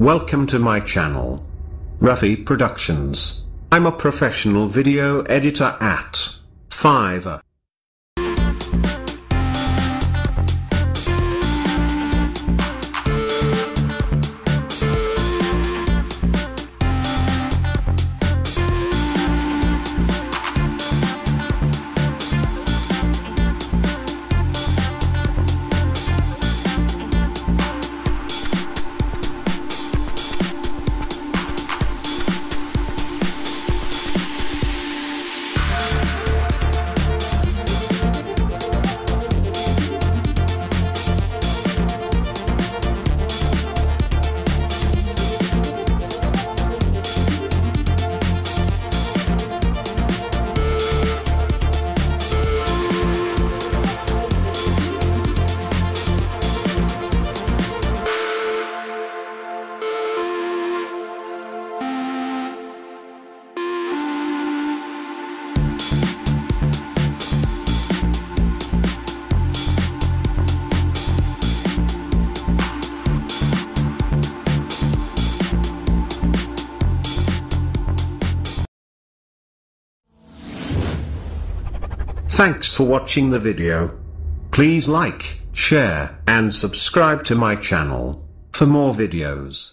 Welcome to my channel. Rafi Productions. I'm a professional video editor at Fiverr. Thanks for watching the video. Please like, share, and subscribe to my channel for more videos.